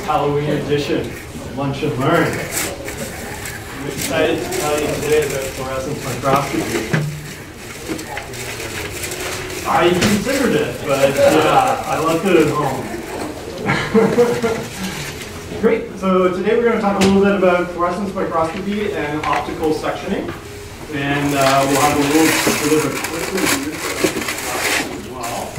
Halloween edition of Lunch and Learn. I'm excited to tell you today about fluorescence microscopy. I considered it, but yeah, I left it at home. Great, so today we're going to talk a little bit about fluorescence microscopy and optical sectioning. And uh, we'll have a little bit of a quick review as well.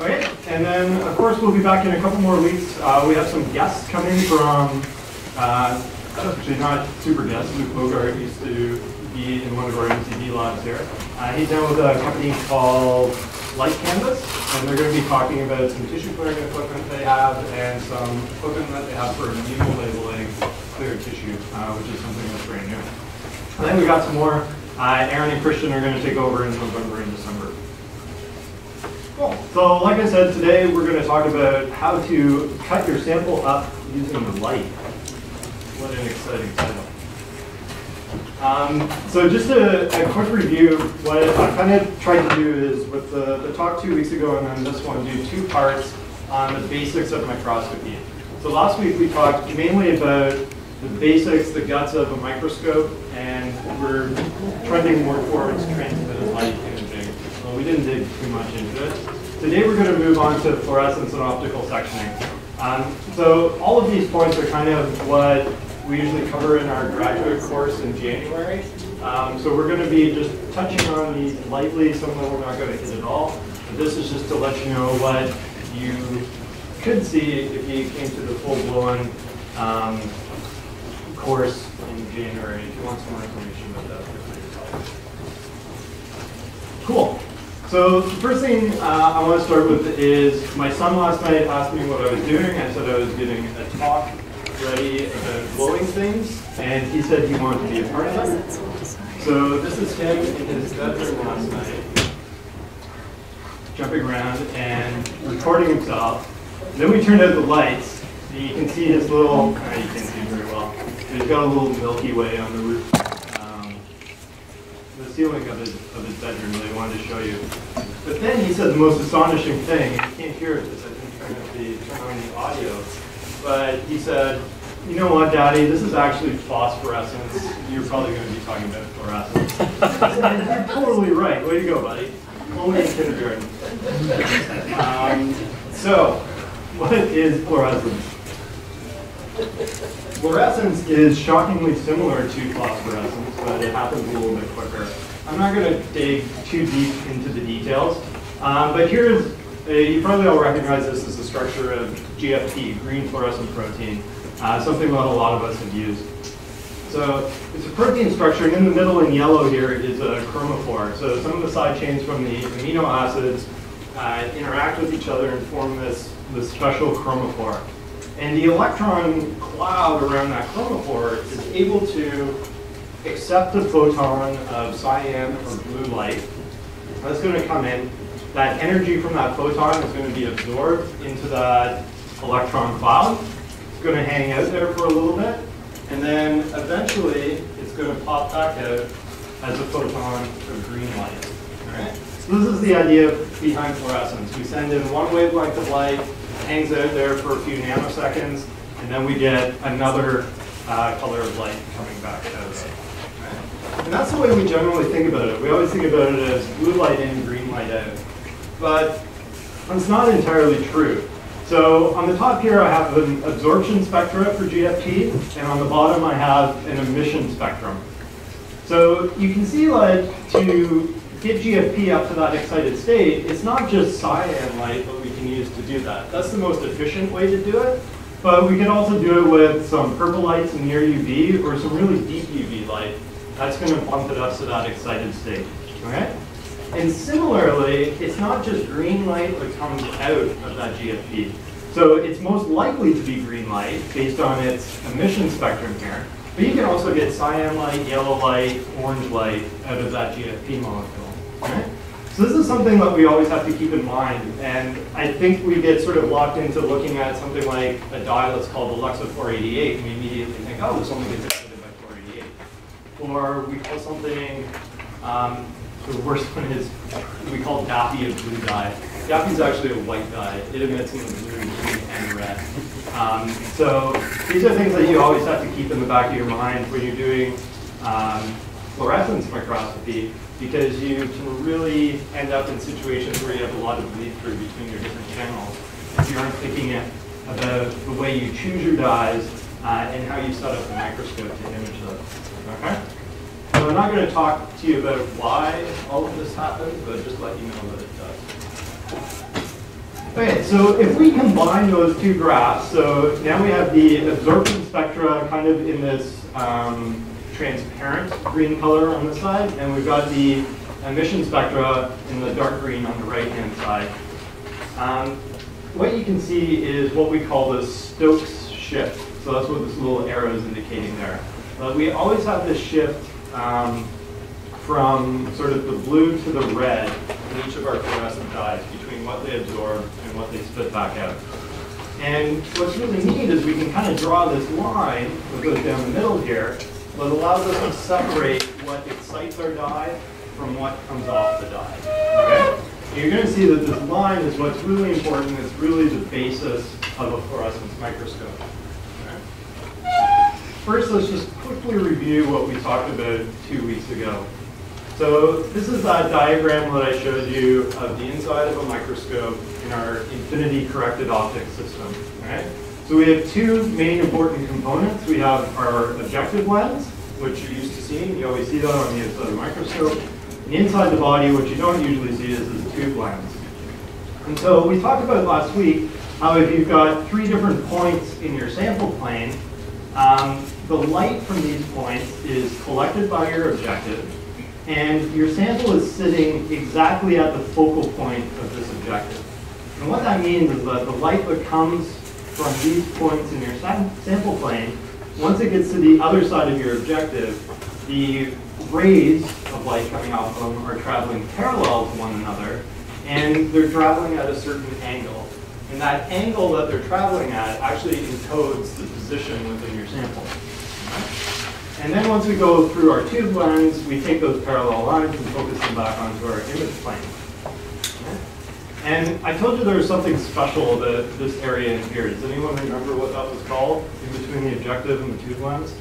Okay, and then of course we'll be back in a couple more weeks. Uh, we have some guests coming from, uh, actually not super guests, Luke Bogart used to be in one of our MCD labs here. Uh, he's now with a company called Light Canvas, and they're going to be talking about some tissue clearing equipment they have and some equipment that they have for immunolabeling clear tissue, uh, which is something that's brand new. And then we got some more. Uh, Aaron and Christian are going to take over in November and December. Cool. So like I said, today we're going to talk about how to cut your sample up using light. What an exciting title. Um, so just a, a, quick review, what I kind of tried to do is with the, the talk two weeks ago and then this one, do two parts on the basics of microscopy. So last week we talked mainly about the basics, the guts of a microscope, and we're trending more towards transmitted light imaging. Well, we didn't dig too much into it. Today we're going to move on to fluorescence and optical sectioning. Um, so all of these points are kind of what we usually cover in our graduate course in January. Um, so we're going to be just touching on these lightly, some of them we're not going to hit at all. But this is just to let you know what you could see if you came to the full-blown um, course in January. If you want some more information about that. Cool. So the first thing uh, I want to start with is my son last night asked me what I was doing. I said I was giving a talk ready about blowing things, and he said he wanted to be a part of it. So this is him in his bedroom last night, jumping around and recording himself. Then we turned out the lights, and you can see his little, oh, you can't see very well, he's got a little Milky Way on the roof, ceiling of his, of his bedroom that I wanted to show you. But then he said the most astonishing thing, you can't hear it because I didn't turn, up the, turn on the audio, but he said, you know what, Daddy, this is actually phosphorescence. You're probably going to be talking about fluorescence. You're totally right. Way to go, buddy. Only in kindergarten. Um, so, what is fluorescence? Fluorescence is shockingly similar to phosphorescence, but it happens a little bit quicker. I'm not going to dig too deep into the details, um, but here is, a, you probably all recognize this as the structure of GFP, green fluorescent protein, uh, something that a lot of us have used. So it's a protein structure, and in the middle in yellow here is a chromophore. So some of the side chains from the amino acids uh, interact with each other and form this, this special chromophore. And the electron cloud around that chromophore is able to accept a photon of cyan or blue light. That's going to come in. That energy from that photon is going to be absorbed into that electron cloud. It's going to hang out there for a little bit, and then eventually it's going to pop back out as a photon of green light. All right? So this is the idea behind fluorescence. We send in one wavelength of light, hangs out there for a few nanoseconds, and then we get another uh, color of light coming back out it. And that's the way we generally think about it. We always think about it as blue light in, green light out. But it's not entirely true. So on the top here, I have an absorption spectra for GFP, and on the bottom, I have an emission spectrum. So you can see like to get GFP up to that excited state, it's not just cyan light that we can use to do that. That's the most efficient way to do it. But we can also do it with some purple lights near UV or some really deep UV light. That's going to bump it up to that excited state. Okay? And similarly, it's not just green light that comes out of that GFP. So it's most likely to be green light based on its emission spectrum here. But you can also get cyan light, yellow light, orange light out of that GFP molecule. Okay? So this is something that we always have to keep in mind. And I think we get sort of locked into looking at something like a dye that's called the Alexa 488, and we immediately think, oh, this only gets excited by 488. Or we call something um, the worst one is we call DAPI a blue dye. DAPI is actually a white dye. It emits in the blue, green, and red. Um, so these are things that you always have to keep in the back of your mind when you're doing um, fluorescence microscopy because you can really end up in situations where you have a lot of bleed through between your different channels if you aren't thinking about the way you choose your dyes uh, and how you set up the microscope to image them. Okay? So I'm not going to talk to you about why all of this happens, but just let you know that it does. Okay, so if we combine those two graphs, so now we have the absorption spectra kind of in this um, transparent green color on this side, and we've got the emission spectra in the dark green on the right-hand side. Um, what you can see is what we call the Stokes shift. So that's what this little arrow is indicating there. But we always have this shift um, from sort of the blue to the red in each of our fluorescent dyes between what they absorb and what they spit back out. And what's really neat is we can kind of draw this line that goes down the middle here that allows us to separate what excites our dye from what comes off the dye. Okay? You're going to see that this line is what's really important. It's really the basis of a fluorescence microscope. Okay? First, let's just quickly review what we talked about two weeks ago. So this is that diagram that I showed you of the inside of a microscope in our infinity corrected optics system. Right? So we have two main important components. We have our objective lens, which you're used to seeing. You always see that on the inside of the microscope. And inside the body, what you don't usually see is this tube lens. And so we talked about last week how if you've got three different points in your sample plane, um, the light from these points is collected by your objective, and your sample is sitting exactly at the focal point of this objective. And what that means is that the light that comes from these points in your sample plane, once it gets to the other side of your objective, the rays of light coming off of them are traveling parallel to one another, and they're traveling at a certain angle. And that angle that they're traveling at actually encodes the position within your sample. And then once we go through our tube lens, we take those parallel lines and focus them back onto our image plane. And I told you there was something special about this area in here. Does anyone remember what that was called in between the objective and the tube lens?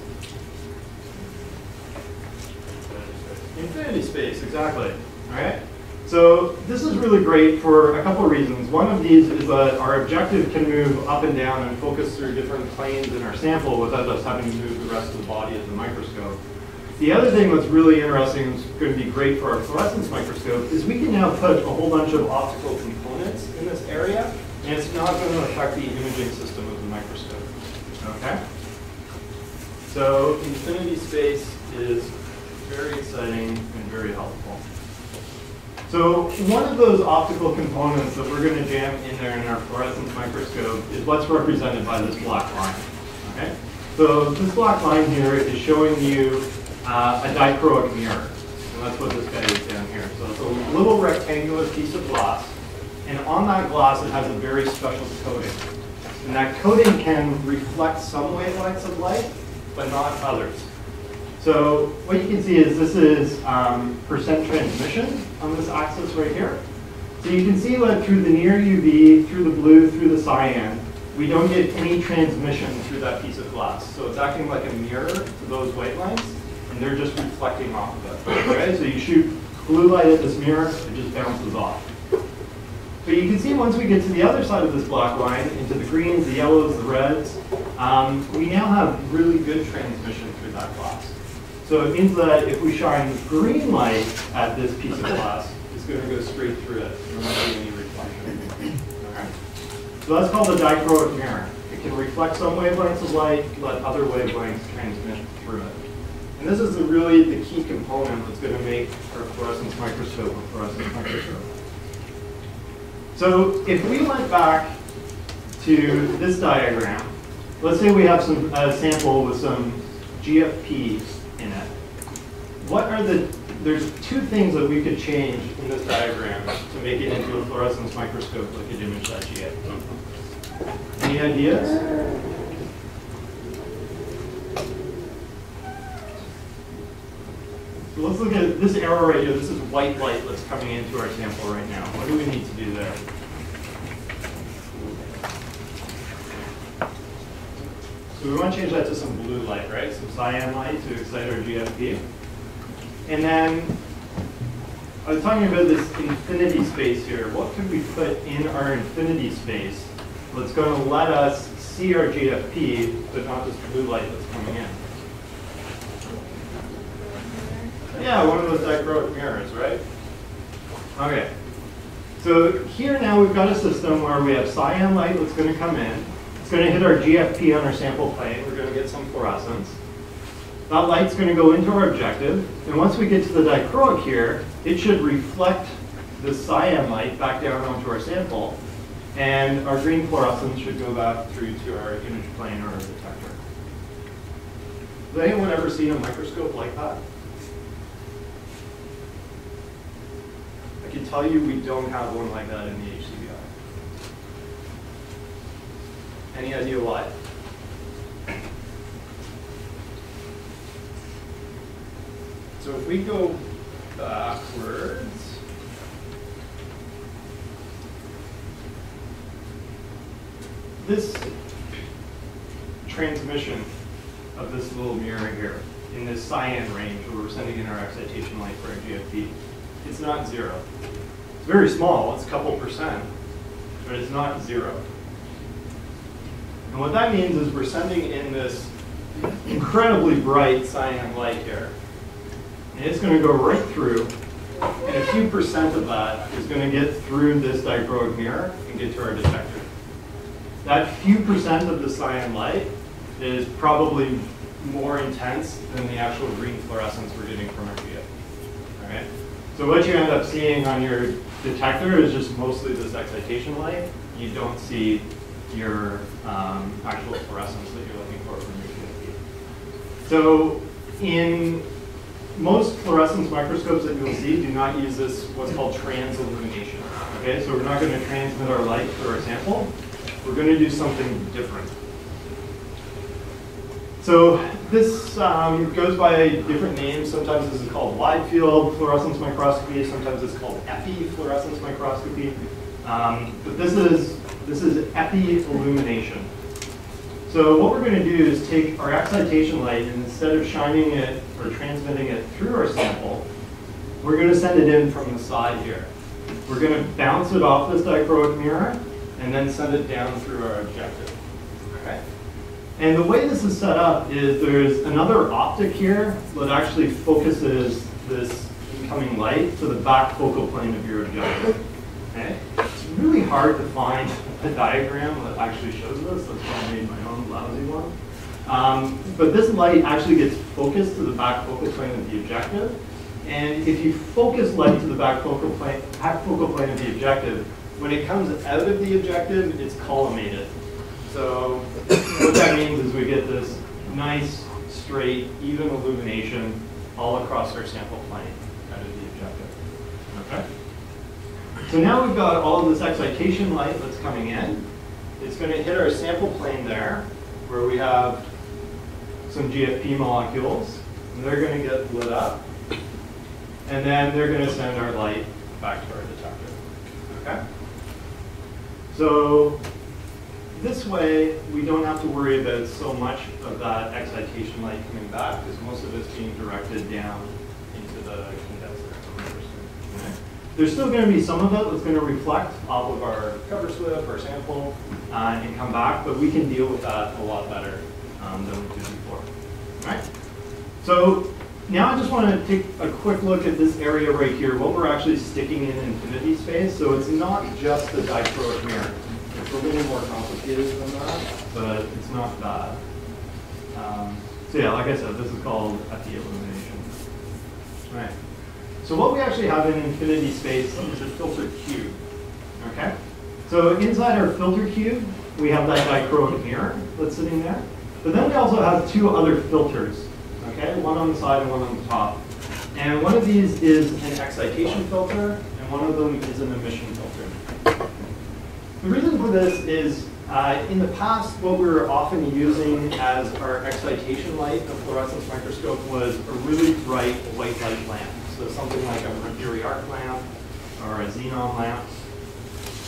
Infinity space, exactly. All right. So this is really great for a couple of reasons. One of these is that our objective can move up and down and focus through different planes in our sample without us having to move the rest of the body of the microscope. The other thing that's really interesting and is going to be great for our fluorescence microscope is we can now put a whole bunch of optical components in this area, and it's not going to affect the imaging system of the microscope. Okay? So infinity space is very exciting and very helpful. So one of those optical components that we're going to jam in there in our fluorescence microscope is what's represented by this black line. Okay? So this black line here is showing you uh, a dichroic mirror. And that's what this guy is down here. So it's a little rectangular piece of glass. And on that glass, it has a very special coating. And that coating can reflect some wavelengths of light, but not others. So what you can see is this is um, percent transmission on this axis right here. So you can see that through the near UV, through the blue, through the cyan, we don't get any transmission through that piece of glass. So it's acting like a mirror to those lines, and they're just reflecting off of it. Okay, so you shoot blue light at this mirror, it just bounces off. But you can see once we get to the other side of this black line, into the greens, the yellows, the reds, um, we now have really good transmission through that glass. So it means that if we shine green light at this piece of glass, it's going to go straight through it. There won't be any reflection. Okay. So that's called a dichroic mirror. It can reflect some wavelengths of light, let other wavelengths transmit through it. And this is the, really the key component that's going to make our fluorescence microscope a fluorescence microscope. So if we went back to this diagram, let's say we have some a sample with some GFP in it. What are the, there's two things that we could change in this diagram to make it into a fluorescence microscope that could image that GFP. Any ideas? So let's look at this arrow right here. This is white light that's coming into our sample right now. What do we need to do there? So we want to change that to some blue light, right? Some cyan light to excite our GFP. And then I was talking about this infinity space here. What could we put in our infinity space that's going to let us see our GFP, but not this blue light that's coming in? Yeah, one of those dichroic mirrors, right? Okay. So here now we've got a system where we have cyan light that's going to come in. It's going to hit our GFP on our sample plane. We're going to get some fluorescence. That light's going to go into our objective. And once we get to the dichroic here, it should reflect the cyan light back down onto our sample. And our green fluorescence should go back through to our image plane or our detector. Has anyone ever seen a microscope like that? I can tell you we don't have one like that in the HCBI. Any idea why? So if we go backwards, this transmission of this little mirror here in this cyan range where we're sending in our excitation light for our GFP, it's not zero. It's very small, it's a couple percent, but it's not zero. And what that means is we're sending in this incredibly bright cyan light here. And it's going to go right through, and a few percent of that is going to get through this dichroic mirror and get to our detector. That few percent of the cyan light is probably more intense than the actual green fluorescence we're getting from our? So what you end up seeing on your detector is just mostly this excitation light. You don't see your um, actual fluorescence that you're looking for from your GFP. So in most fluorescence microscopes that you'll see do not use this what's called transillumination. Okay, so we're not going to transmit our light through our sample. We're going to do something different. So this um, goes by a different names. Sometimes this is called wide field fluorescence microscopy. Sometimes it's called epi fluorescence microscopy. Um, but this is this is epi illumination. So what we're going to do is take our excitation light and instead of shining it or transmitting it through our sample, we're going to send it in from the side here. We're going to bounce it off this dichroic mirror and then send it down through our objective. And the way this is set up is there's another optic here that actually focuses this incoming light to the back focal plane of your objective. Okay? It's really hard to find a diagram that actually shows this. That's why I made my own lousy one. Um, but this light actually gets focused to the back focal plane of the objective. And if you focus light to the back focal plane, back focal plane of the objective, when it comes out of the objective, it's collimated. So what that means is we get this nice, straight, even illumination all across our sample plane out of the objective. Okay? So now we've got all of this excitation light that's coming in. It's going to hit our sample plane there, where we have some GFP molecules, and they're going to get lit up. And then they're going to send our light back to our detector. Okay? So this way, we don't have to worry about so much of that excitation light coming back, because most of it's being directed down into the condenser. There's still going to be some of it that's going to reflect off of our cover slip or sample uh, and come back, but we can deal with that a lot better um, than we did before. Right? So now I just want to take a quick look at this area right here, what we're actually sticking in infinity space. So it's not just the dichroic mirror. It's a little more complicated than that, but it's not bad. Um, so yeah, like I said, this is called epi illumination. All right. So what we actually have in infinity space is a filter cube. Okay? So inside our filter cube, we have that dichroic mirror that's sitting there. But then we also have two other filters. Okay? One on the side and one on the top. And one of these is an excitation filter, and one of them is an emission. The reason for this is Uh, in the past, what we were often using as our excitation light of fluorescence microscope was a really bright white light lamp. So something like a mercury arc lamp or a xenon lamp.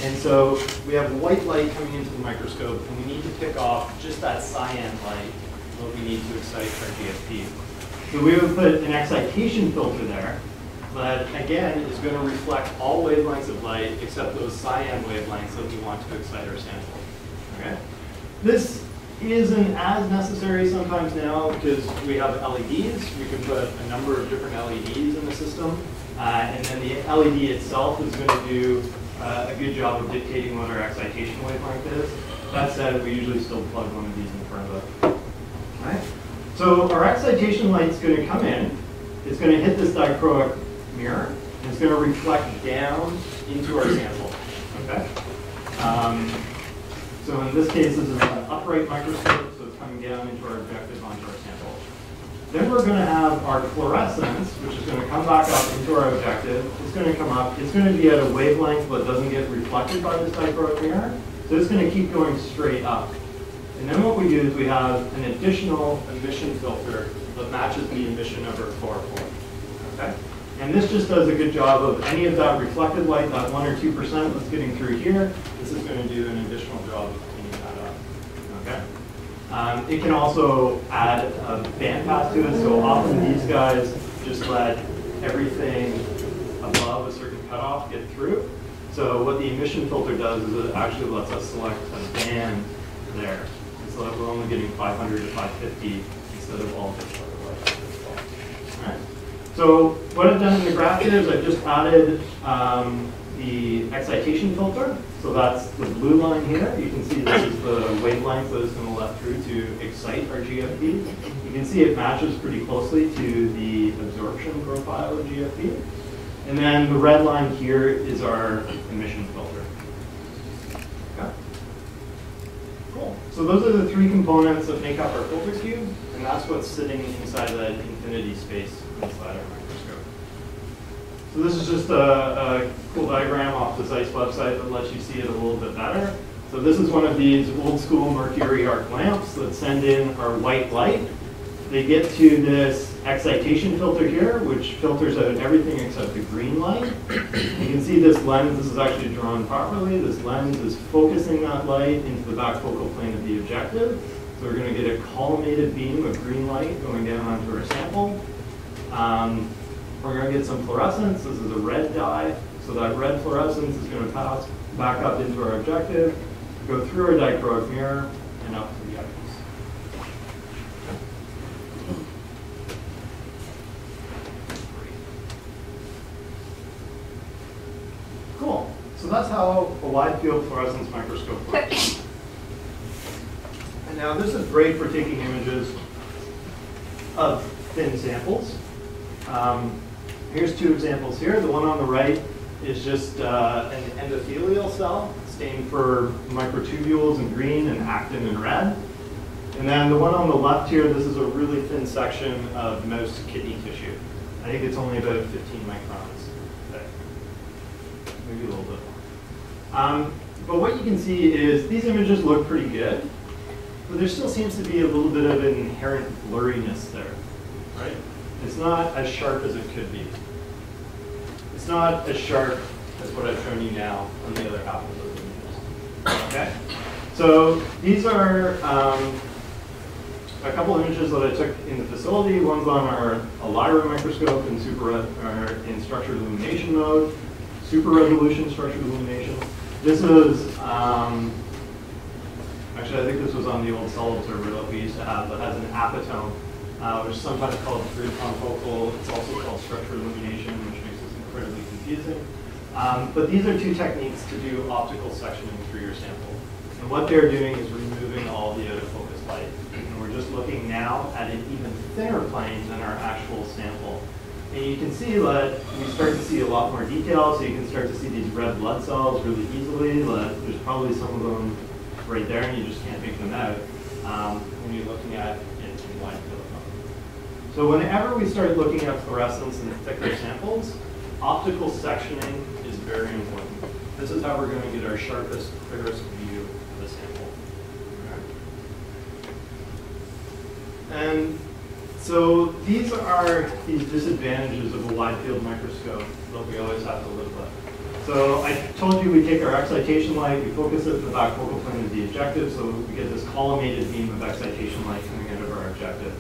And so we have white light coming into the microscope, and we need to pick off just that cyan light, that we need to excite our GFP. So we would put an excitation filter there, that again is going to reflect all wavelengths of light except those cyan wavelengths that we want to excite our sample. Okay? This isn't as necessary sometimes now because we have LEDs. We can put a number of different LEDs in the system. Uh, and then the LED itself is going to do uh, a good job of dictating what our excitation wavelength is. That said, we usually still plug one of these in front of it. Right? So our excitation light is going to come in. It's going to hit this dichroic mirror, and it's going to reflect down into our sample. Okay. Um, so in this case, this is an upright microscope, so it's coming down into our objective onto our sample. Then we're going to have our fluorescence, which is going to come back up into our objective. It's going to come up. It's going to be at a wavelength that doesn't get reflected by this dichroic mirror. So it's going to keep going straight up. And then what we do is we have an additional emission filter that matches the emission of our fluorophore. Okay? And this just does a good job of any of that reflected light, that 1 or 2% that's getting through here, this is going to do an additional job of cleaning that up. Okay? Um, it can also add a band pass to it, so often these guys just let everything above a certain cutoff get through. So what the emission filter does is it actually lets us select a band there. So that we're only getting 500 to 550 instead of all the light. All right. So what I've done in the graph here is I've just added um, the excitation filter. So that's the blue line here. You can see this is the wavelength that is going to let through to excite our GFP. You can see it matches pretty closely to the absorption profile of GFP. And then the red line here is our emission filter. Okay. Cool. So those are the three components that make up our filter cube, and that's what's sitting inside that infinity space microscope. So this is just a, a cool diagram off the Zeiss website that lets you see it a little bit better. So this is one of these old school mercury arc lamps that send in our white light. They get to this excitation filter here, which filters out everything except the green light. You can see this lens, this is actually drawn properly. This lens is focusing that light into the back focal plane of the objective. So we're going to get a collimated beam of green light going down onto our sample. Um, we're going to get some fluorescence. This is a red dye. So that red fluorescence is going to pass back up into our objective, go through our dichroic mirror, and up to the eyepiece. Cool. So that's how a wide field fluorescence microscope works. And now this is great for taking images of thin samples. Um, here's two examples here. The one on the right is just uh, an endothelial cell stained for microtubules in green and actin in red. And then the one on the left here, this is a really thin section of mouse kidney tissue. I think it's only about 15 microns maybe a little bit more. Um, but what you can see is these images look pretty good, but there still seems to be a little bit of an inherent blurriness there, right? It's not as sharp as it could be. It's not as sharp as what I've shown you now on the other half of those images. Okay? So these are um, a couple images that I took in the facility. One's on our ELYRA microscope in super or in structured illumination mode, super resolution structured illumination. This is um, actually I think this was on the old cell observer that we used to have that has an apotome uh, which sometimes called grid confocal. It's also called structured illumination, which makes this incredibly confusing. Um, but these are two techniques to do optical sectioning through your sample. And what they're doing is removing all the out of focus light. And we're just looking now at an even thinner plane than our actual sample. And you can see that we start to see a lot more detail, so you can start to see these red blood cells really easily. There's probably some of them right there, and you just can't make them out um, when you're looking at it in wide field. So whenever we start looking at fluorescence in the thicker samples, optical sectioning is very important. This is how we're going to get our sharpest, clearest view of the sample. And so these are these disadvantages of a wide field microscope that we always have to live with. So I told you we take our excitation light, we focus it at the back focal plane of the objective, so we get this collimated beam of excitation light coming out of our objective.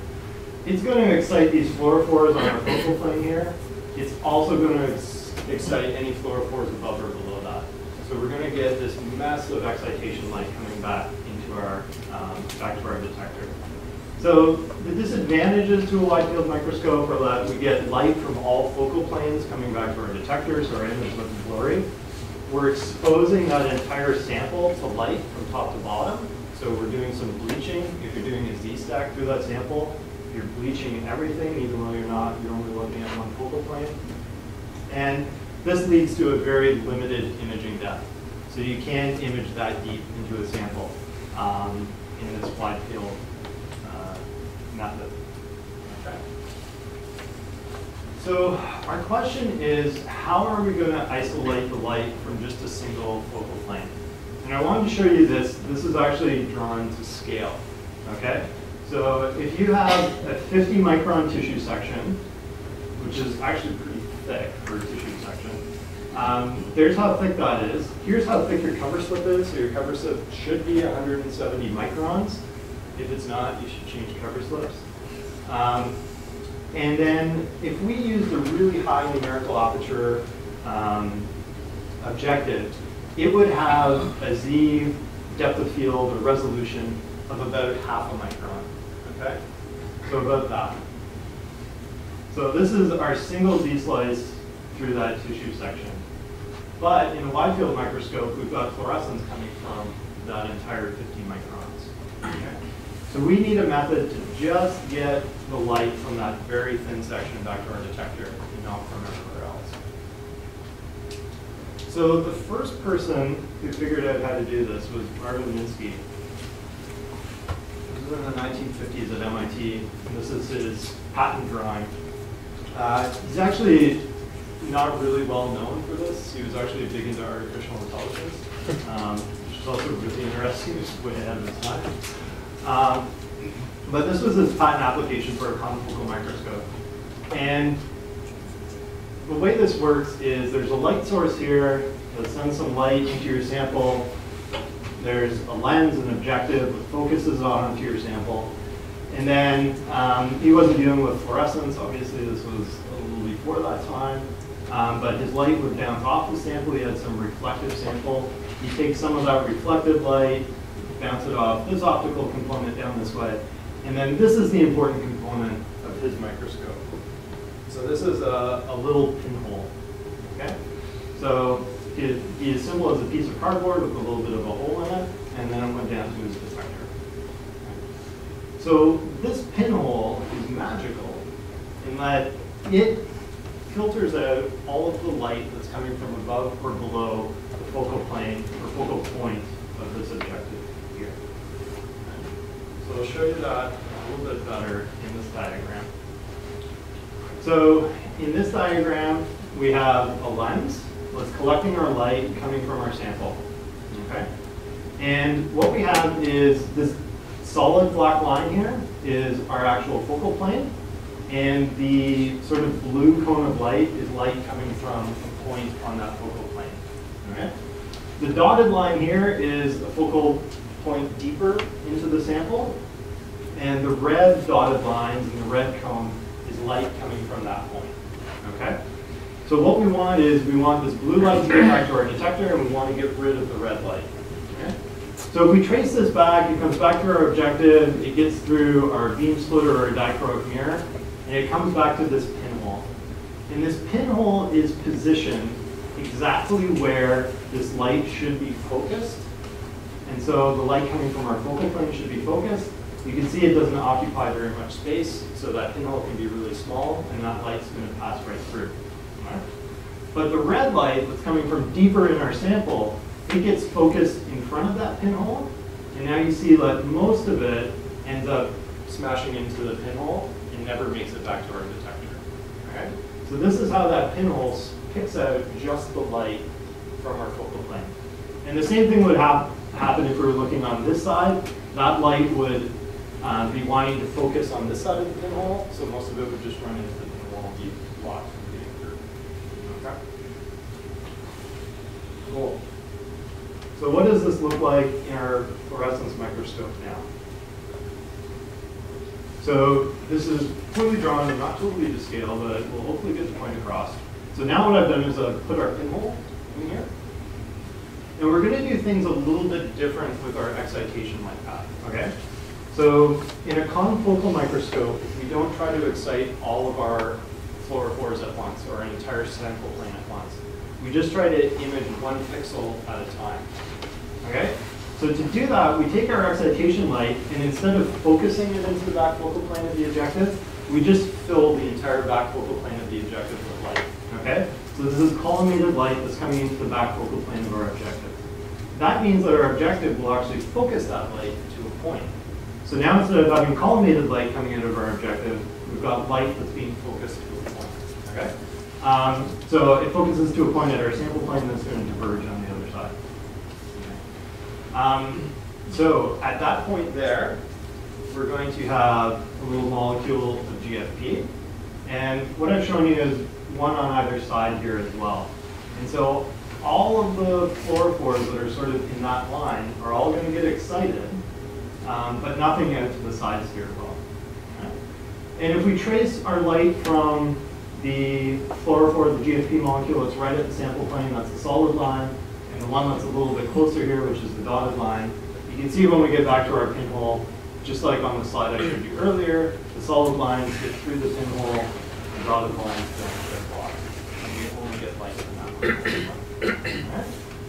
It's going to excite these fluorophores on our focal plane here. It's also going to ex excite any fluorophores above or below that. So we're going to get this massive excitation light coming back into our, um, back to our detector. So the disadvantages to a wide field microscope are that we get light from all focal planes coming back to our detector, so our image looks blurry. We're exposing that entire sample to light from top to bottom. So we're doing some bleaching. If you're doing a Z-stack through that sample, you're bleaching everything, even though you're not, you're only looking at one focal plane. And this leads to a very limited imaging depth. So you can't image that deep into a sample um, in this wide field method. Okay. So our question is, how are we going to isolate the light from just a single focal plane? And I wanted to show you this. This is actually drawn to scale. Okay? So if you have a 50 micron tissue section, which is actually pretty thick for a tissue section, um, there's how thick that is. Here's how thick your cover slip is. So your cover slip should be 170 microns. If it's not, you should change cover slips. Um, and then if we use a really high numerical aperture um, objective, it would have a Z depth of field or resolution of about half a micron, okay? So about that. So this is our single Z slice through that tissue section. But in a wide field microscope, we've got fluorescence coming from that entire 50 microns. Okay? So we need a method to just get the light from that very thin section back to our detector and not from everywhere else. So the first person who figured out how to do this was Marvin Minsky. In the 1950s at MIT, this is his patent drawing. Uh, he's actually not really well known for this. He was actually big into artificial intelligence, um, which is also really interesting. He was way ahead of his time. Um, but this was his patent application for a confocal microscope. And the way this works is there's a light source here that sends some light into your sample. There's a lens, an objective that focuses onto your sample. And then um, he wasn't dealing with fluorescence. Obviously, this was a little before that time. Um, but his light would bounce off the sample. He had some reflective sample. He takes some of that reflective light, bounce it off this optical component down this way. And then this is the important component of his microscope. So this is a, a little pinhole, okay? So he, as simple as a piece of cardboard with a little bit of a hole in it, and then it went down to his detector. So this pinhole is magical in that it filters out all of the light that's coming from above or below the focal plane or focal point of this objective. Here. So I'll show you that a little bit better in this diagram. So in this diagram, we have a lens that's collecting our light coming from our sample. Okay? And what we have is this solid black line here is our actual focal plane. And the sort of blue cone of light is light coming from a point on that focal plane. Okay? The dotted line here is a focal point deeper into the sample, and the red dotted lines and the red cone is light coming from that point, okay? So what we want is we want this blue light to get back to our detector and we want to get rid of the red light, okay? So if we trace this back, it comes back to our objective, it gets through our beam splitter or dichroic mirror, and it comes back to this pinhole. And this pinhole is positioned exactly where this light should be focused and so the light coming from our focal plane should be focused. You can see it doesn't occupy very much space, so that pinhole can be really small, and that light's going to pass right through. But the red light that's coming from deeper in our sample, it gets focused in front of that pinhole, and now you see that most of it ends up smashing into the pinhole and never makes it back to our detector. Okay? So this is how that pinhole picks out just the light from our focal plane. And the same thing would happen happen if we were looking on this side. That light would um, be wanting to focus on this side of the pinhole, so most of it would just run into the pinhole and be blocked from getting through. Okay. Cool. So what does this look like in our fluorescence microscope now? So this is poorly drawn and not totally to scale, but we'll hopefully get the point across. So now what I've done is I've put our pinhole in here. And we're going to do things a little bit different with our excitation light path, okay? So in a confocal microscope, we don't try to excite all of our fluorophores at once or an entire sample plane at once. We just try to image one pixel at a time, okay? So to do that, we take our excitation light, and instead of focusing it into the back focal plane of the objective, we just fill the entire back focal plane of the objective with light, okay? So this is collimated light that's coming into the back focal plane of our objective. That means that our objective will actually focus that light to a point. So now instead of having collimated light coming out of our objective, we've got light that's being focused to a point, okay? Um, so it focuses to a point at our sample plane that's going to diverge on the other side. Um, so at that point there, we're going to have a little molecule of GFP. And what I've shown you is one on either side here as well. And so all of the fluorophores that are sort of in that line are all going to get excited, um, but nothing out to the sides here will. Okay? And if we trace our light from the fluorophore, the GFP molecule, it's right at the sample plane, that's the solid line, and the one that's a little bit closer here, which is the dotted line, you can see when we get back to our pinhole, just like on the slide I showed you earlier, the solid lines get through the pinhole, the dotted lines don't get blocked. And we only get light from that.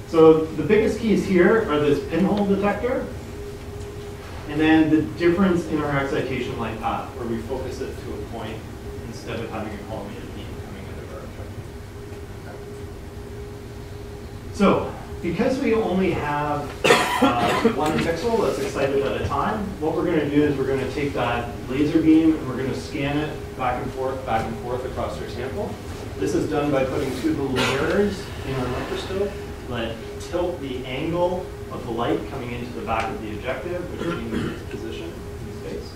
So the biggest keys here are this pinhole detector, and then the difference in our excitation light path, where we focus it to a point instead of having a collimated beam coming out of our objective. So, because we only have uh, one pixel that's excited at a time, what we're going to do is we're going to take that laser beam and we're going to scan it back and forth, back and forth across our sample. This is done by putting two little mirrors in our microscope that tilt the angle of the light coming into the back of the objective, which means its position in space,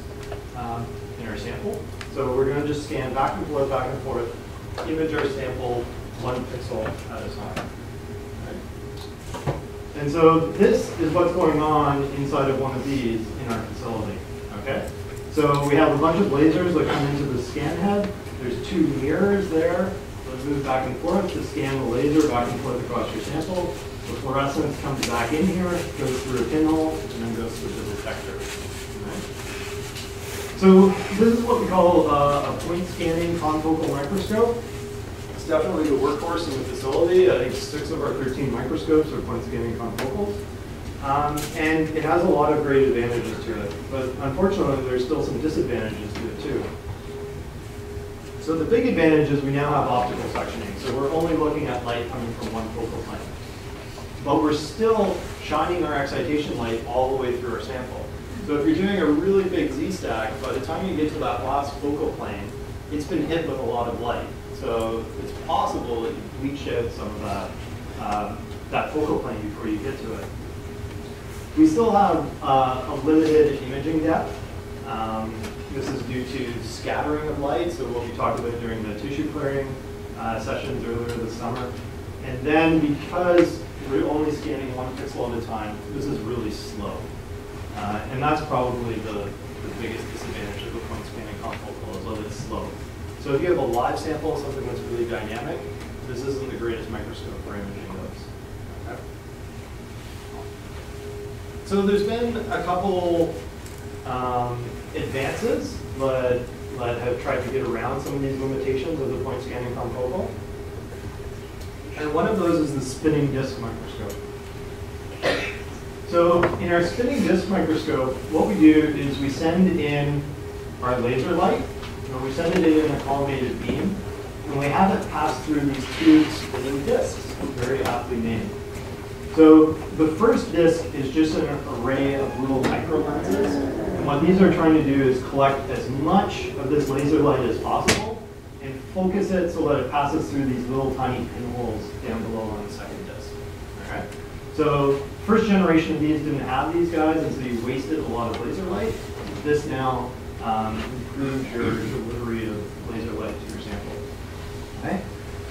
um, in our sample. So we're going to just scan back and forth, back and forth, image our sample one pixel at a time. And so this is what's going on inside of one of these in our facility. Okay? So we have a bunch of lasers that come into the scan head. There's two mirrors there that move back and forth to scan the laser back and forth across your sample. The fluorescence comes back in here, goes through a pinhole, and then goes through the detector. So this is what we call uh, a point scanning confocal microscope. It's definitely the workhorse in the facility. I think six of our 13 microscopes are point scanning confocals. Um, and it has a lot of great advantages to it, but unfortunately there's still some disadvantages to it too. So the big advantage is we now have optical sectioning, so we're only looking at light coming from one focal plane. But we're still shining our excitation light all the way through our sample. So if you're doing a really big Z-stack, by the time you get to that last focal plane, it's been hit with a lot of light. So it's possible that you bleach out some of that, um, that focal plane before you get to it. We still have uh, a limited imaging depth. Um, this is due to scattering of light, so what we talked about during the tissue clearing uh, sessions earlier this summer. And then because we're only scanning one pixel at a time, this is really slow. Uh, and that's probably the, the biggest disadvantage of a point scanning confocal is that it's slow. So if you have a live sample, of something that's really dynamic, this isn't the greatest microscope for imaging those. Okay. So there's been a couple um, advances that, that have tried to get around some of these limitations of the point scanning confocal. And one of those is the spinning disk microscope. So in our spinning disk microscope, what we do is we send in our laser light, we send it in a collimated beam, and we have it pass through these two spinning disks, very aptly named. So the first disk is just an array of little micro lenses, and what these are trying to do is collect as much of this laser light as possible and focus it so that it passes through these little tiny pinholes down below on the second disk. Okay? So first generation of these didn't have these guys, and so you wasted a lot of laser light. This now um, your delivery of laser light to your sample. Okay?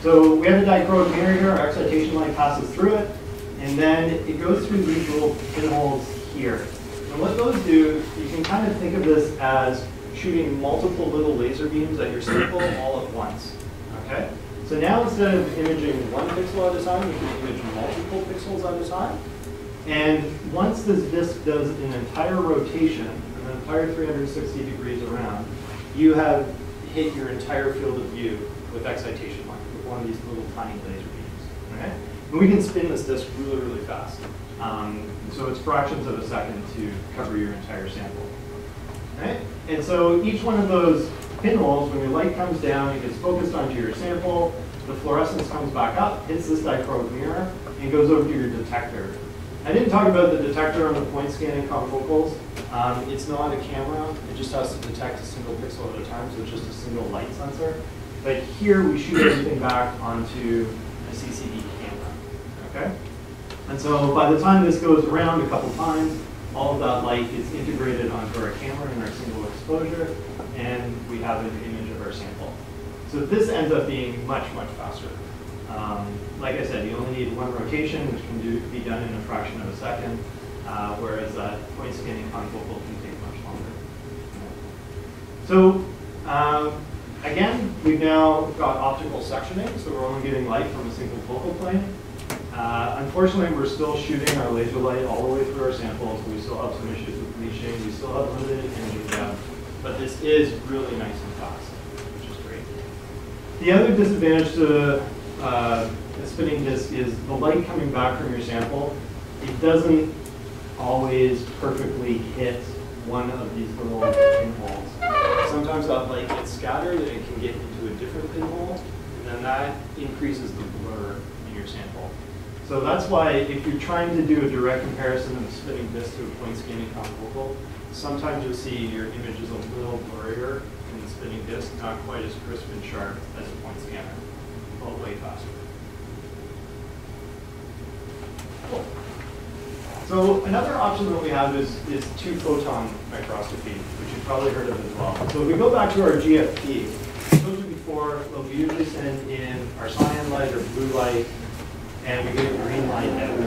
So we have a dichroic mirror here, our excitation light passes through it, and then it goes through these little pinholes here. And what those do, you can kind of think of this as shooting multiple little laser beams at your sample all at once. Okay? So now instead of imaging one pixel at a time, you can image multiple pixels at a time. And once this disk does an entire rotation, an entire 360 degrees around, you have hit your entire field of view with excitation light, with one of these little tiny laser beams. Okay? And we can spin this disk really, really fast. Um, so it's fractions of a second to cover your entire sample. Okay? And so each one of those pinholes, when your light comes down, it gets focused onto your sample, the fluorescence comes back up, hits this dichroic mirror, and goes over to your detector. I didn't talk about the detector on the point scanning confocals. Um, it's not a camera, it just has to detect a single pixel at a time, so it's just a single light sensor. But here we shoot everything back onto a CCD camera, okay? And so by the time this goes around a couple times, all of that light is integrated onto our camera in our single exposure, and we have an image of our sample. So this ends up being much, much faster. Um, like I said, you only need one rotation, which can do, be done in a fraction of a second, uh, whereas point scanning confocal can take much longer. So um, again, we've now got optical sectioning, so we're only getting light from a single focal plane. Uh, unfortunately, we're still shooting our laser light all the way through our samples. We still have some issues with bleaching. We still have limited imaging depth. But this is really nice and fast, which is great. The other disadvantage to uh, a spinning disk is the light coming back from your sample. It doesn't always perfectly hit one of these little pinholes. Sometimes that light gets scattered and it can get into a different pinhole, and then that increases the blur in your sample. So that's why if you're trying to do a direct comparison of a spinning disk to a point scanning sometimes you'll see your image is a little blurrier in the spinning disk, not quite as crisp and sharp as a point scanner, but way faster. So another option that we have is, is two photon microscopy, which you've probably heard of as well. So if we go back to our GFP, I told you before, well, we usually send in our cyan light or blue light and we get a green light out.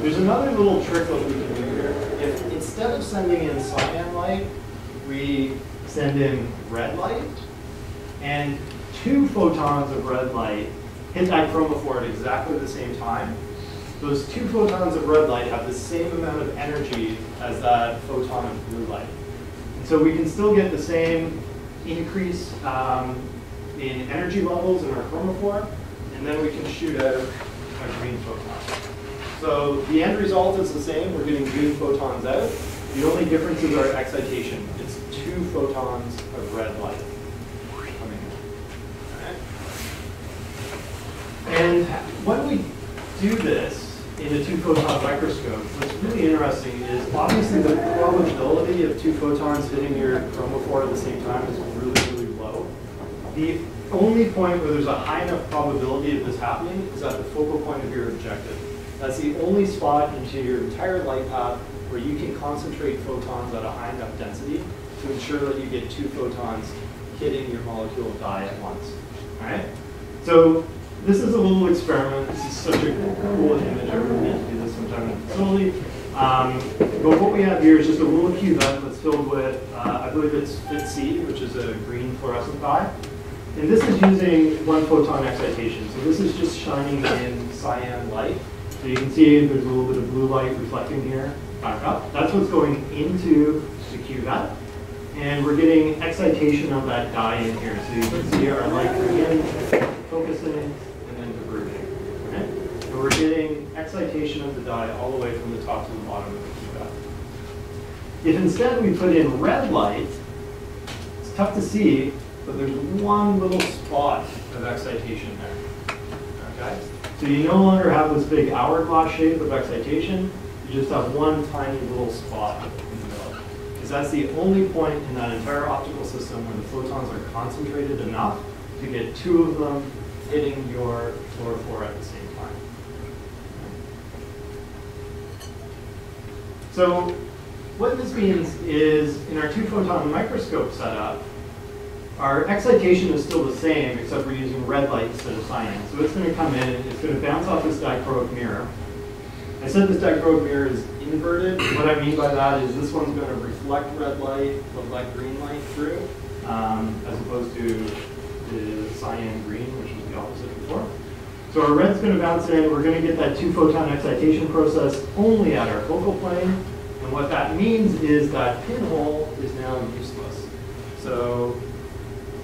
There's another little trick that we can do here. If instead of sending in cyan light, we send in red light, and two photons of red light hit that chromophore at exactly the same time, those two photons of red light have the same amount of energy as that photon of blue light. And so we can still get the same increase um, in energy levels in our chromophore, and then we can shoot out a green photon. So the end result is the same. We're getting green photons out. The only difference is our excitation. It's two photons of red light coming in. And when we do this in a two-photon microscope, what's really interesting is obviously the probability of two photons hitting your chromophore at the same time is really, really low. The only point where there's a high enough probability of this happening is at the focal point of your objective. That's the only spot into your entire light path where you can concentrate photons at a high enough density to ensure that you get two photons hitting your molecule dye at once. All right? So this is a little experiment. This is such a cool image. I really need to do this sometime in the facility. Um, but what we have here is just a little cuvette that's filled with, uh, I believe it's FIT-C, which is a green fluorescent dye. And this is using one photon excitation. So this is just shining in cyan light. So you can see there's a little bit of blue light reflecting here, back up. That's what's going into the cuvette. And we're getting excitation of that dye in here. So you can see our light coming in, focusing, and then diverging. Okay? And we're getting excitation of the dye all the way from the top to the bottom of the cuvette. If instead we put in red light, it's tough to see, but there's one little spot of excitation there. Okay? So you no longer have this big hourglass shape of excitation, you just have one tiny little spot in the middle. Because that's the only point in that entire optical system where the photons are concentrated enough to get two of them hitting your fluorophore at the same time. So what this means is in our two photon microscope setup, our excitation is still the same, except we're using red light instead of cyan. So it's going to come in, it's going to bounce off this dichroic mirror. I said this dichroic mirror is inverted. What I mean by that is this one's going to reflect red light, let green light through, um, as opposed to the cyan green, which was the opposite before. So our red's going to bounce in. We're going to get that two photon excitation process only at our focal plane. And what that means is that pinhole is now useless. So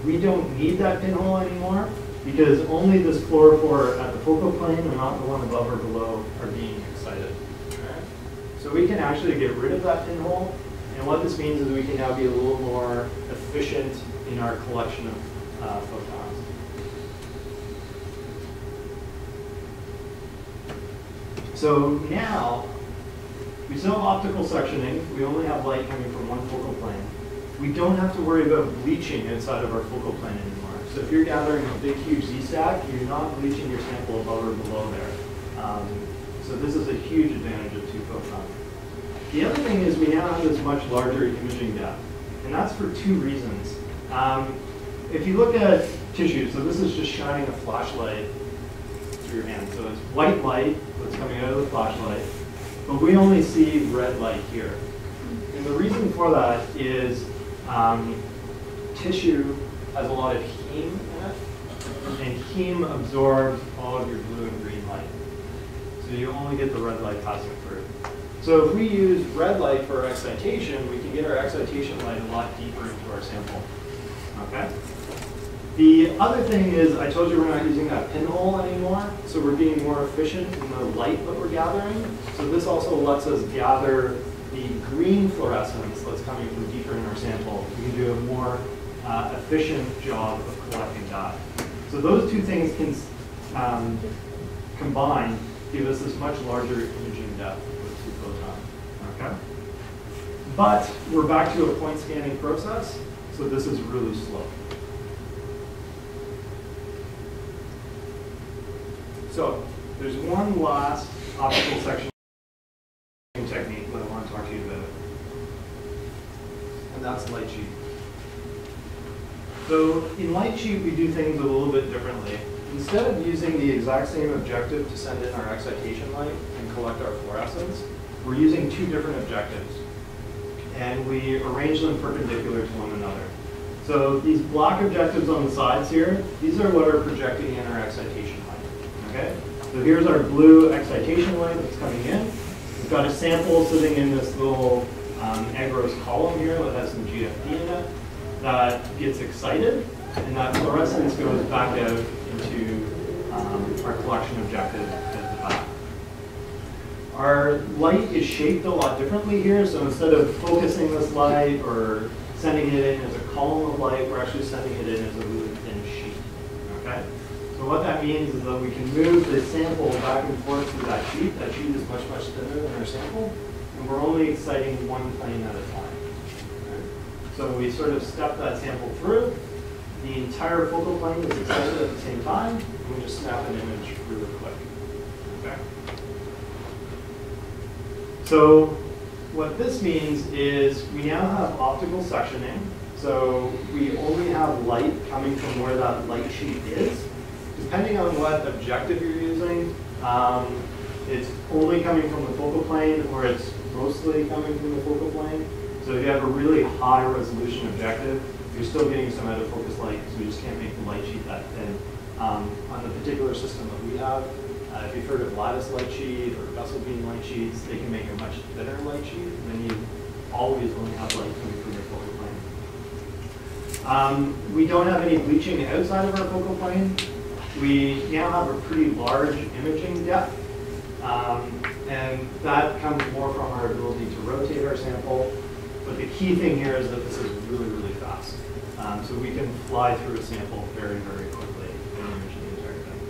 we don't need that pinhole anymore because only this fluorophore at the focal plane and not the one above or below are being excited. So we can actually get rid of that pinhole. And what this means is we can now be a little more efficient in our collection of uh, photons. So now, we still have optical sectioning. We only have light coming from one focal plane we don't have to worry about bleaching outside of our focal plane anymore. So if you're gathering a big, huge Z-stack, you're not bleaching your sample above or below there. Um, so this is a huge advantage of two photon. The other thing is we now have this much larger imaging depth, and that's for two reasons. Um, if you look at tissue, so this is just shining a flashlight through your hand. So it's white light that's coming out of the flashlight, but we only see red light here. And the reason for that is um, tissue has a lot of heme in it, and heme absorbs all of your blue and green light. So you only get the red light passing through. So if we use red light for our excitation, we can get our excitation light a lot deeper into our sample. Okay? The other thing is, I told you we're not using that pinhole anymore, so we're being more efficient in the light that we're gathering. So this also lets us gather the green fluorescence that's coming from deeper in our sample, we can do a more uh, efficient job of collecting that. So those two things can um, combine give us this much larger imaging depth with two photon. Okay? But we're back to a point scanning process, so this is really slow. So there's one last optical section technique that I want to talk to you about. And that's light sheet. So in light sheet, we do things a little bit differently. Instead of using the exact same objective to send in our excitation light and collect our fluorescence, we're using two different objectives. And we arrange them perpendicular to one another. So these block objectives on the sides here, these are what are projecting in our excitation. Okay? So here's our blue excitation light that's coming in. We've got a sample sitting in this little um, agarose column here that has some GFP in it that gets excited, and that fluorescence goes back out into um, our collection objective at the back. Our light is shaped a lot differently here, so instead of focusing this light or sending it in as a column of light, we're actually sending it in as a really thin sheet. Okay? So what that means is that we can move the sample back and forth through that sheet. That sheet is much, much thinner than our sample, and we're only exciting one plane at a time. So we sort of step that sample through. The entire focal plane is excited at the same time, and we just snap an image really quick. Okay? So what this means is we now have optical sectioning. So we only have light coming from where that light sheet is depending on what objective you're using, um, it's only coming from the focal plane or it's mostly coming from the focal plane. So if you have a really high resolution objective, you're still getting some out of focus light because we just can't make the light sheet that thin. Um, on the particular system that we have, uh, if you've heard of lattice light sheet or Bessel beam light sheets, they can make a much thinner light sheet, and then you always only have light coming from your focal plane. Um, we don't have any bleaching outside of our focal plane. We now have a pretty large imaging depth, um, and that comes more from our ability to rotate our sample. But the key thing here is that this is really, really fast. Um, so we can fly through a sample very, very quickly and image the entire thing.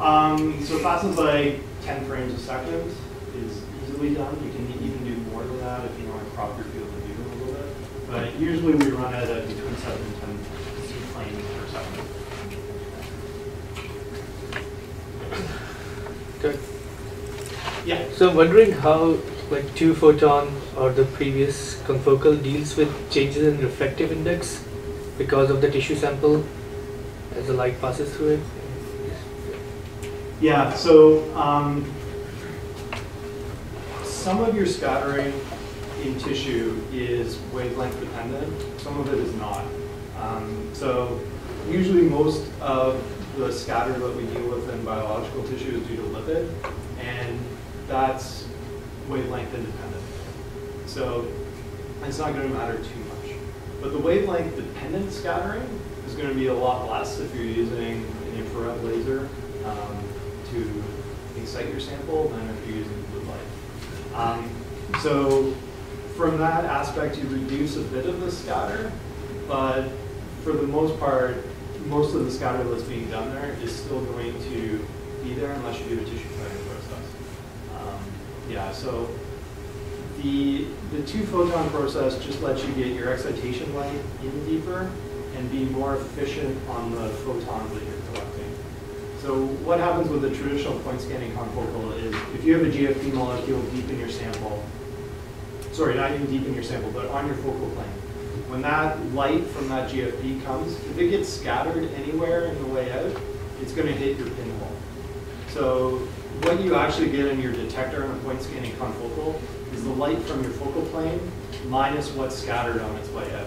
Um, so fast as like 10 frames a second is easily done. You can even do more than that if you want to crop your field of view a little bit. But usually we run at between 7 and 10 planes per second. Yeah. So I'm wondering how like two photon or the previous confocal deals with changes in refractive index because of the tissue sample as the light passes through it. Yeah, so um, some of your scattering in tissue is wavelength dependent, some of it is not. Um, so usually most of the scatter that we deal with in biological tissue is due to lipid, and that's wavelength independent. So it's not going to matter too much. But the wavelength dependent scattering is going to be a lot less if you're using an infrared laser um, to excite your sample than if you're using blue light. Um, so from that aspect, you reduce a bit of the scatter, but for the most part, most of the scatter that's being done there is still going to be there unless you do a tissue cutting process. Um, yeah, so the, the two photon process just lets you get your excitation light in deeper and be more efficient on the photons that you're collecting. So what happens with the traditional point scanning confocal is if you have a GFP molecule deep in your sample, sorry, not even deep in your sample, but on your focal plane, when that light from that GFP comes, if it gets scattered anywhere in the way out, it's going to hit your pinhole. So what you actually get in your detector in a point scanning confocal is the light from your focal plane minus what's scattered on its way out.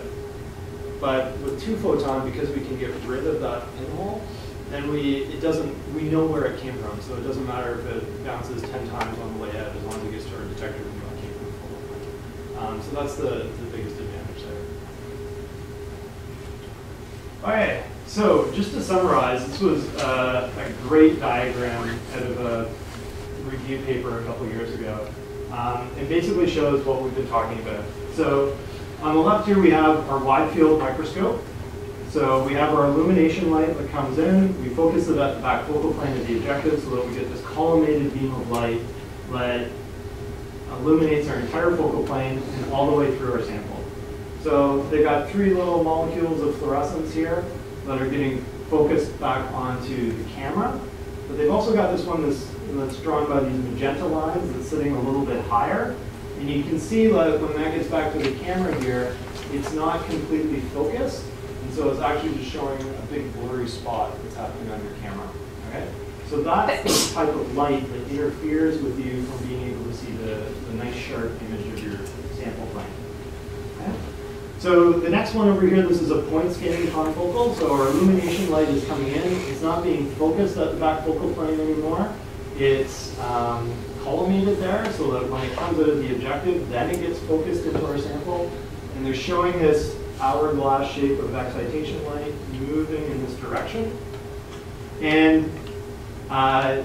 But with two photon, because we can get rid of that pinhole, then we it doesn't we know where it came from. So it doesn't matter if it bounces 10 times on the way out, as long as it gets to our detector, came from the focal plane. Um, so that's the, the biggest advantage Okay, so just to summarize, this was uh, a great diagram out of a review paper a couple years ago. Um, it basically shows what we've been talking about. So on the left here we have our wide field microscope. So we have our illumination light that comes in, we focus it at the back focal plane of the objective so that we get this collimated beam of light that illuminates our entire focal plane and all the way through our sample. So they've got three little molecules of fluorescence here that are getting focused back onto the camera. But they've also got this one that's, that's drawn by these magenta lines that's sitting a little bit higher. And you can see that when that gets back to the camera here, it's not completely focused. And so it's actually just showing a big blurry spot that's happening on your camera. Okay? So that's the type of light that interferes with you from being able to see the, the nice sharp image of your sample plane. Okay? So the next one over here, this is a point scanning confocal. So our illumination light is coming in. It's not being focused at the back focal plane anymore. It's um, collimated there so that when it comes out of the objective, then it gets focused into our sample. And they're showing this hourglass shape of excitation light moving in this direction. And uh,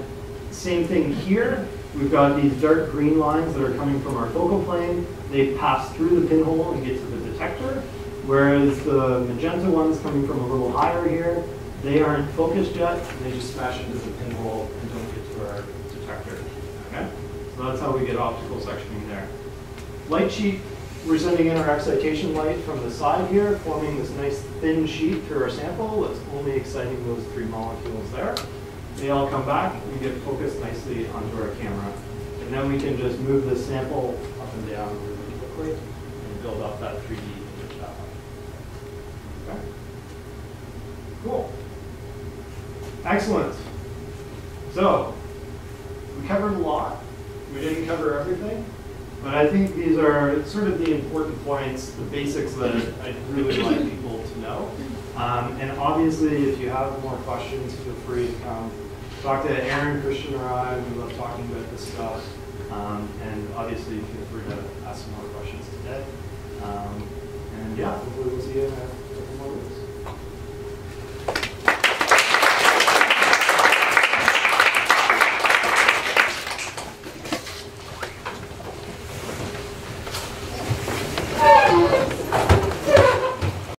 same thing here. We've got these dark green lines that are coming from our focal plane. They pass through the pinhole and get to the detector, whereas the magenta ones coming from a little higher here, they aren't focused yet, they just smash into the pinhole and don't get to our detector. Okay? So that's how we get optical sectioning there. Light sheet, we're sending in our excitation light from the side here, forming this nice thin sheet through our sample that's only exciting those three molecules there. They all come back, we get focused nicely onto our camera. And then we can just move the sample up and down really quickly and build up that 3D image that way. Okay? Cool. Excellent. So, we covered a lot. We didn't cover everything, but I think these are sort of the important points, the basics that I'd really like people to know. Um, and obviously, if you have more questions, feel free to come talk to Aaron, Christian, or I. We love talking about this stuff. Um, and obviously, feel free to ask some more questions today. Um, and yeah, hopefully we'll see you